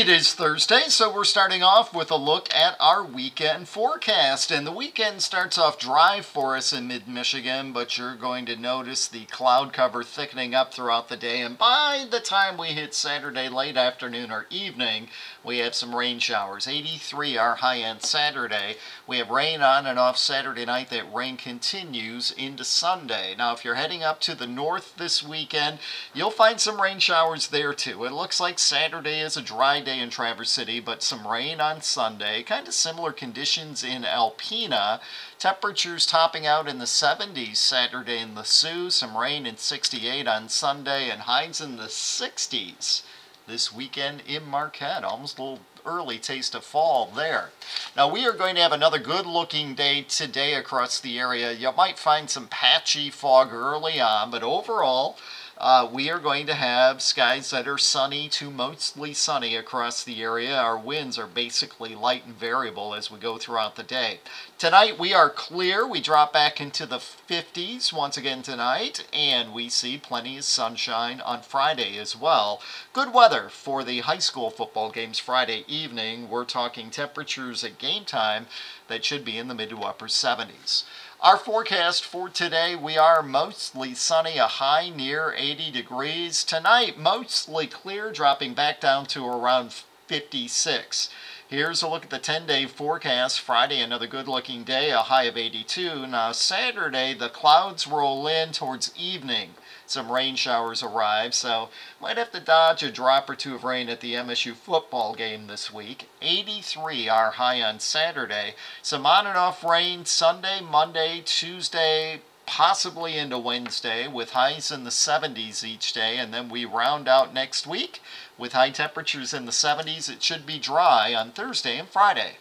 It is Thursday, so we're starting off with a look at our weekend forecast. And the weekend starts off dry for us in mid Michigan, but you're going to notice the cloud cover thickening up throughout the day. And by the time we hit Saturday late afternoon or evening, we have some rain showers. 83 our high end Saturday. We have rain on and off Saturday night. That rain continues into Sunday. Now, if you're heading up to the north this weekend, you'll find some rain showers there too. It looks like Saturday is a dry dry day in Traverse City, but some rain on Sunday. Kind of similar conditions in Alpena. Temperatures topping out in the 70s Saturday in the Soo. Some rain in 68 on Sunday and highs in the 60s this weekend in Marquette. Almost a little early taste of fall there. Now we are going to have another good looking day today across the area. You might find some patchy fog early on, but overall uh, we are going to have skies that are sunny to mostly sunny across the area. Our winds are basically light and variable as we go throughout the day. Tonight we are clear. We drop back into the 50s once again tonight, and we see plenty of sunshine on Friday as well. Good weather for the high school football games Friday evening. We're talking temperatures at game time that should be in the mid to upper 70s. Our forecast for today, we are mostly sunny, a high near 80 degrees. Tonight, mostly clear, dropping back down to around 56. Here's a look at the 10-day forecast. Friday, another good-looking day, a high of 82. Now, Saturday, the clouds roll in towards evening. Some rain showers arrive, so might have to dodge a drop or two of rain at the MSU football game this week. 83 our high on Saturday. Some on and off rain Sunday, Monday, Tuesday, possibly into Wednesday with highs in the 70s each day, and then we round out next week with high temperatures in the 70s. It should be dry on Thursday and Friday.